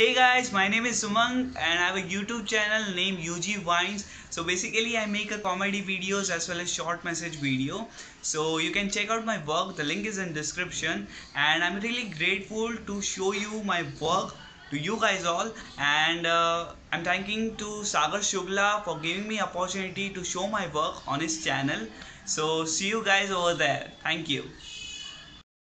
Hey guys, my name is Umang and I have a YouTube channel named UG Wines. So basically I make a comedy videos as well as short message video. So you can check out my work. The link is in description and I'm really grateful to show you my work to you guys all and uh, I'm thanking to Sagar Shukla for giving me opportunity to show my work on his channel. So see you guys over there. Thank you.